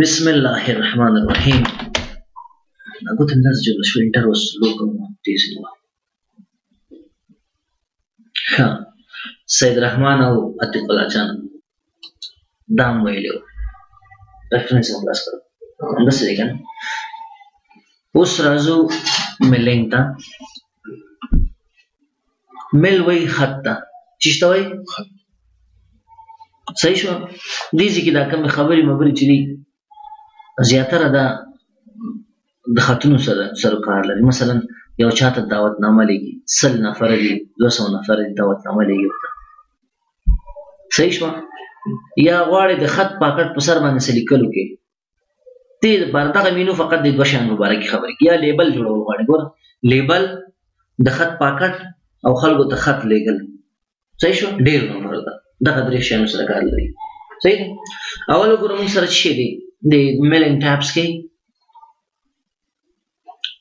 بسم الله الرحمن الرحیم دا ګوتم داسې جوړ شو انټر اوس لو کوم تیز نو ښه سید رحمان او عتیق الله جان دا هم ویلی و ریفرنس هم خلاص کړو همداسې دی که نه اوس راځو مې لینک ته مل وای خط ته چشته وای خط صحیح شو دې ځکه دا کوم خبرې مبرې چې دي زیاتره دا د خاتونو سره سره کار لري مثلا یو چاته دعوت نامه لګي سل نفر دي 200 نفر دي دعوت نامه لګي صحیح شو یا غواړي د خط پاکټ په سر باندې سلیکلو کې دې لپاره دغه مینو فقط د دوه شیانو باره کې خبرې یا لیبل جوړول غواړي ګور لیبل د خط پاکټ او خلکو ته خط لیږل صحیح شو ډېر نمبر ده دغه درې شیانو سره کار لري صحیح اول وګورم سره څه دی د میلینګ ټابس کې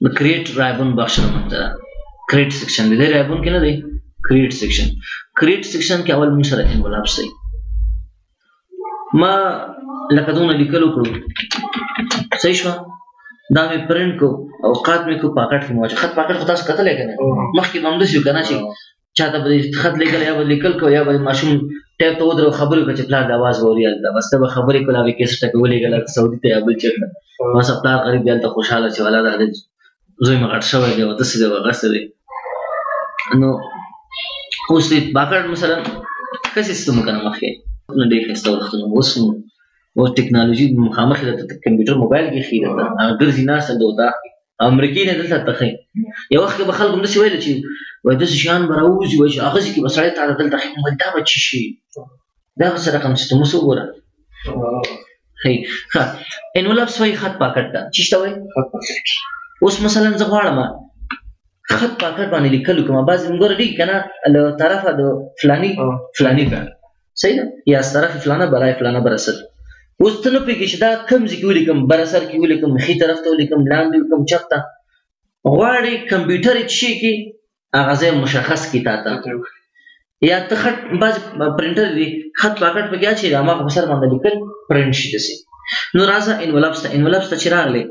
نو کریټ رایبون بخش نه مونږ ته کریټ سیکشن دی رایبون کې نه دی کریټ سیکشن کریټ سیکشن کې اول مونږ سره انولاب سي ما لکه دونه لیکلو کړو صحیح شو دا مې پرنټ کو او قات مې کو پاکټ کې موجود خط پاکټ خو تاسو کتلې کنه مخکې باندې شو کنه چې چاته به خط لیکل یا به لیکل کو یا به ماشوم ته ته ودرو خبرې کوي چې پلان د आवाज ووري الته بس ته به خبرې کولا به کیسه ټکه ولې ګل سعودي ته ابل چک ما سب پلان غریب دی الته خوشاله چې ولا ده زوی مغټ شوی دی او د سې دی وغسه دی نو اوس دې باکړ مثلا ښه سیستم کنه مخې نو ډېر خسته وخت نو اوس نو او ټکنالوژي مخامخ د کمپیوټر موبایل کې خیره ده ګرځي نه سند وتا امریکې نه دلته تخې یو وخت به خلکو داسې ویل چې وای داسې شیان به راوځي وای چې هغه کې به سړی تا دلته خې وای دا به چی شي دا به سره کوم سیستم وسو ګوره هي ښه انولپ سوی خط پاکټ دا چی شته وای خط پاکټ اوس مثلا زه غواړم خط پاکټ باندې لیکل کوم بعضی موږ لري کنه له طرفه د فلانی فلانی کار صحیح ده یا از طرف فلانه برای فلانه برسد اوس ته نه پوهېږې چې دا کوم ځای کې ولیکم بر سر کې ولیکم ښي طرف ته ولیکم لاندې ولیکم چپ ته غواړې کمپیوټر یې شي کې هغه ځای مشخص کی تا ته یا ته خط بعض پرنټر دی خط پاکټ پکې اچي دا ما په سر باندې لیکل پرنټ شي دسي نو راځه انولپس ته انولپس ته چې راغلې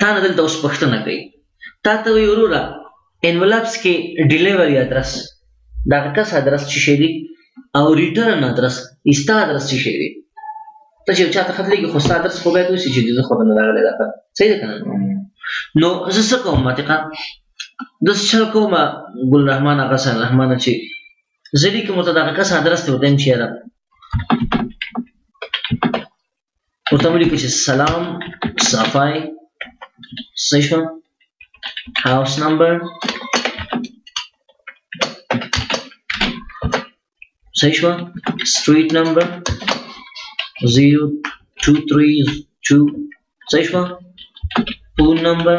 تا نه دلته اوس پښتنه کوي تا ته وی وروره انولپس کې ډیلیوري ادرس دا کس ادرس چې شي دي او ریټرن ادرس ایستا ادرس چې شي دي ته چې چاته خط لګي خو ستاسو ادرس خو باید وسی چې د خو نه راغلی دا صحیح ده کنه نو زه څه کوم ماتقه د څه کوم ګل رحمان هغه سره رحمان چې زه لیکم ته دا کس ادرس ته ودم چې را ورته مو لیکو چې سلام صفای څه شوه هاوس نمبر څه شوه سټریټ نمبر 0232 څه شوه فون نمبر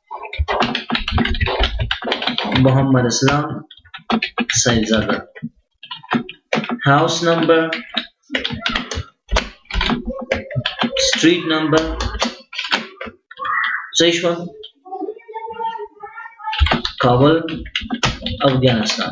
محمد اسلام صاحبزاده هاوس نمبر سټریټ نمبر صحیح شو کابل افغانستان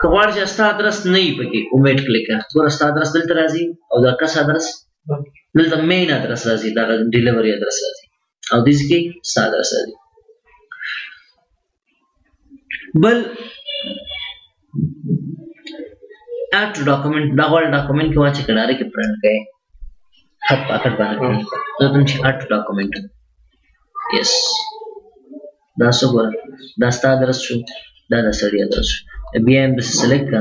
که غواړئ چې ستا ادرس نه وي پکې اومېټ کلیک کړه ګوره ستا ادرس دلته راځي او دا کس ادرس دلته مین ادرس راځي دا ډیلیوري ادرس راځي او دې کې ستا ادرس راځي بل اټ ډاکومېنټ دا غواړي ډاکومېنټ کې واچې کړه لري کې پرنټ کړي خط پاکټ باندې دا تم چې اټ ډاکومېنټ یس دا څه ګوره دا ستا درس شو دا د سړی درس شو بیا هم د سلیکټ کا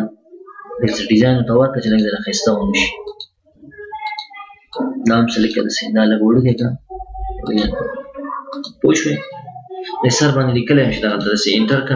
د ډیزاین ته ورکړه چې لږ زره خسته ونه شي دا هم سلیکټ د سین دا لږ وړوکی کا پوه شوې د سر باندې لیکلی شي دا درس انټر کا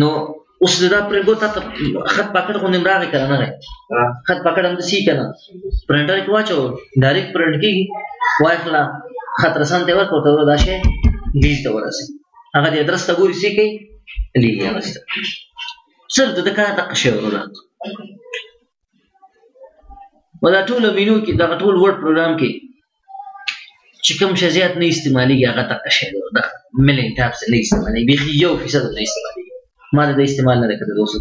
نو اوس دا پرنګو ته خط پکړ خو نیم راغی کنه نه خط پکړ هم سی کنه پرنټر کې واچو ډایرکټ پرنټ کیږي وای خلا خط رسان ته ورکو ته دا شی لیز ته ورسي هغه د ادرس ته ګوري سی کې لیز راځي سر د کار د قشه وروله ولا ټول مینو کې دا ټول ورډ پروګرام کې چې کوم شی زیات نه استعمالېږي هغه دغه شی دی دا ملي ټاپ څه نه استعمالېږي بیخي یو فیصد نه استعمالېږي ما د استعمال نه دی کړی اوس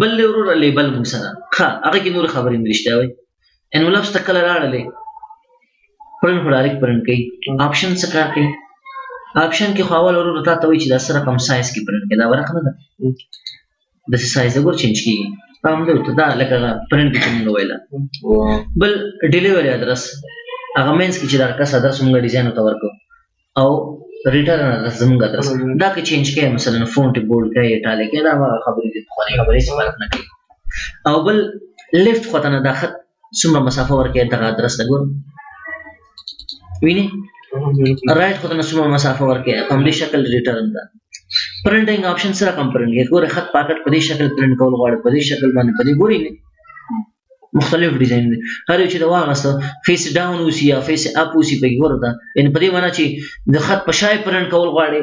بل دی وروره لیبل موږ سره ښه هغه کې نور خبرې مې رښتیا وایي انولپس ته کله راړلې پرنټ خو ډایرکټ پرنټ کوي آپشن څه کار کوي آپشن کې خو اول وروره تا ته وایي چې دا سره کم سایز کې پرنټ کوي دا ورقه نه ده د سایز وګور چینج کیږي هم دی ته دا لکه پرنټ کې څنګه ویل بل ډیلیوري ادرس هغه مینس کې چې دا کس ادرس موږ ډیزاین ته ورکو او ریټرن ادرس زموږ ادرس دا کې چینج کړي مثلا فونټ بولډ کړي ټاله کې دا خبرې دي خو خبرې څه فرق نه کوي او بل لیفت خطا نه دا خط څومره مسافه ورکړي دغه ادرس ته ګور ویني رائټ خو ته څومره مسافه ورکړي په دې شکل ریټرن ده پرنټینګ آپشن سره کوم پرنټ کې ګوره خط پاکټ په دې شکل پرنټ کول غواړي په دې شکل باندې په دې ګوري نه مختلف ډیزاین دي هر یو چې دا واغسته فیس ډاون اوسي یا فیس اپ اوسي په ګوره دا ان په دې معنی چې د خط په شای پرنټ کول غواړي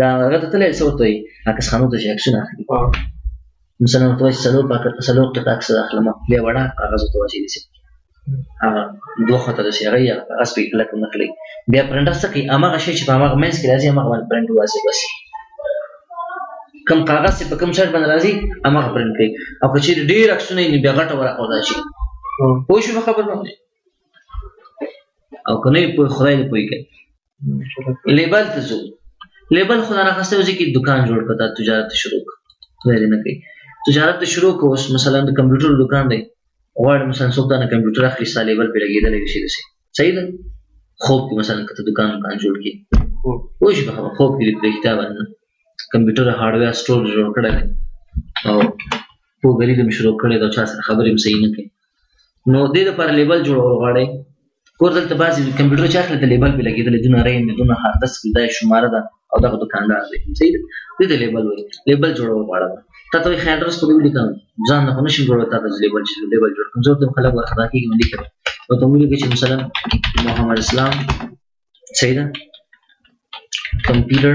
دا هغه ته تللی څه ورته وایي عکس خانو ته چې عکسونه اخلي مثلا ورته وایي څلور پاکه څلور قطعه عکس اخلم بیا وړه کاغذ ورته واچوي داسې هغه دوه خواته داسې هغه یې کاغذ پرې کلک ونښلوي بیا پرنټر څه کوي هماغه شی چې په هماغه منځ کې راځي هماغه باندې پرنټ وباسي بس کم کاغذ چې په کم شرط باندې راځي هماغه پرنټ کوي او که چېرې ډېر عکسونه یې نو بیا غټه ورقه ودا شي پوه شو په خبره باندې او که نه یې پوه خدای دې پوهېږي لیبل ته ځو لیبل خو نه راخسته وځي کې دکان جوړ کړه تجارت شروع کړه خدای دې نه کوي تجارت شروع کړه اوس مثلا د کمپیوټر دکان دی غواړي مثلا څوک دا نه کمپیوټر اخلي ستا لیبل پرې لګېدلی وي شي داسې صحیح ده خوب کې مثلا که ته دکان وکان جوړ کړي پوه شي په خبره خوب کې دې پرېږدي دا باندې کمپیوټر هارډویر سټور جوړ کړی او پوګری د مشروع کړي دا چا سره خبرې مې صحیح نه کوي نو د دې لپاره لیبل جوړول غواړي کور دلته بعضې کمپیوټر چې اخلي ته لیبل پې لګېدلی دونه ریم دی دونه هارد ډسک دا شماره ده او دغه دکاندار دی صحیح ده دې ته لیبل وایي لیبل جوړول غواړه ده تا ته وایي خیر ډرس خو دې ولیکم ځان نه خو نه شم جوړولی تا ته لیبل چې لیبل جوړ کړم زه ورته خلک وارخطا کېږي مې لیکم نو ته ولیکې چې مثلا محمد اسلام صحیح ده کمپیوټر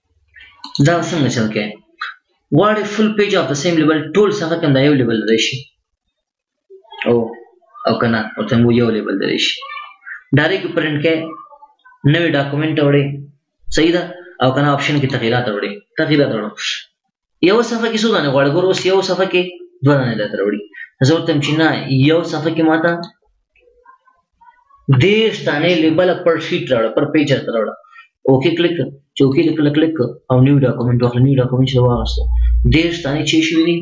دا څنګه چل کې غواړي فل پیج اف د سیم لیول ټول څنګه کنده یو لیول لري شي او او کنه او ته مو یو لیول لري شي ډایرکټ پرینټ کې نوې ډاکومېنټ وړي صحیح ده او کنه آپشن کې تغیرات وړي تغیرات وړو یو صفحه کې څو دانه غواړي ګور اوس یو صفحه کې دوه دانه لاته راوړي زه ورته چې نه یو صفحه کې ماته دیش دانه لیبل پر شیټ راوړه پر پیج راوړه اوکې کلیک چې اوکې لیکل کلیک او نیو ډاکومېنټ واخله نیو ډاکومېنټ چې واغسته دیش دانه چې شوي دي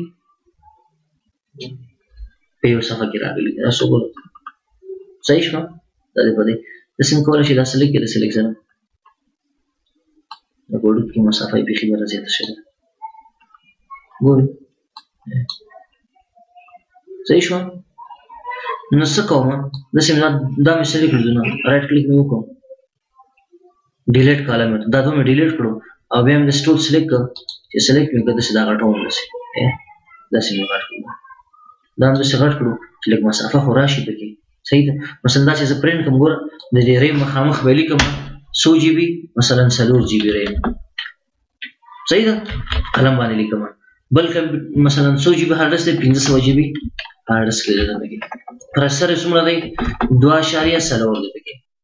په یو صفحه کې راغلي دا څو ګور صحیح شو دا دې په دې د سم کولای شي دا سلیکټ کې د سلیکټ سره د ګوډوب کې مسافه بیخي ډېره زیاته شوې ده ګورئ صحیح شوه نو څه کوم داسې مې دا مې سلیک کړل نه رایټ کلیک مې وکړو ډیلیټ کالم مې دا دوه مې ډیلیټ کړو او بیا مې سټول سلیک کړ چې سلیک مې کړ داسې دا غټوم داسې داسې مې غټ کړو دا هم داسې غټ کړو چې لږ مسافه خو راشي پکې صحیح ده مثلا داسې زه پرېنټ کوم ګوره د دې ریم مخامخ به لیکم څو جي بي مثلا څلور جي بي ریم صحیح ده قلم باندې لیکم بل مثلا څو جي بي هارډ ډیسک دی 1500 جي بي هارډ ډیسک لري پروسیسر څومره دی 2.4 دی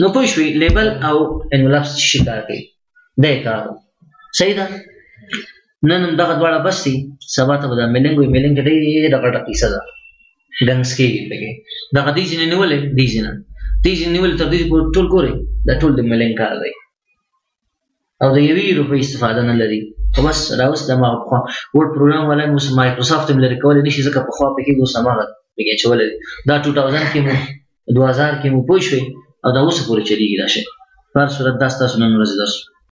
نو پوه شوي لیبل او انو لفظ شي کار کوي دی کار صحیح ده نن هم دغه دواړه بس دي سبا ته به دا میلنګ وي میلنګ کې ډېره غټه کیسه ده ګنګس کېږي پکې دغه دې ځینې نیولې دې ځینې دې ځینې نیولې تر دې پورې ټول ګورې دا ټول د میلنګ کار دی او د یوې روپۍ استفاده نه لري خو بس راوس د ما خو ورډ پروګرام ولا مو مایکروسافټ هم لري کولای نشي ځکه په خوا پکې ګو سماره پکې چول دا 2000 کې مو 2000 کې مو پوه شوي او دا اوس پورې چلیږي دا شي پر صورت دا ستاسو نن ورځ درس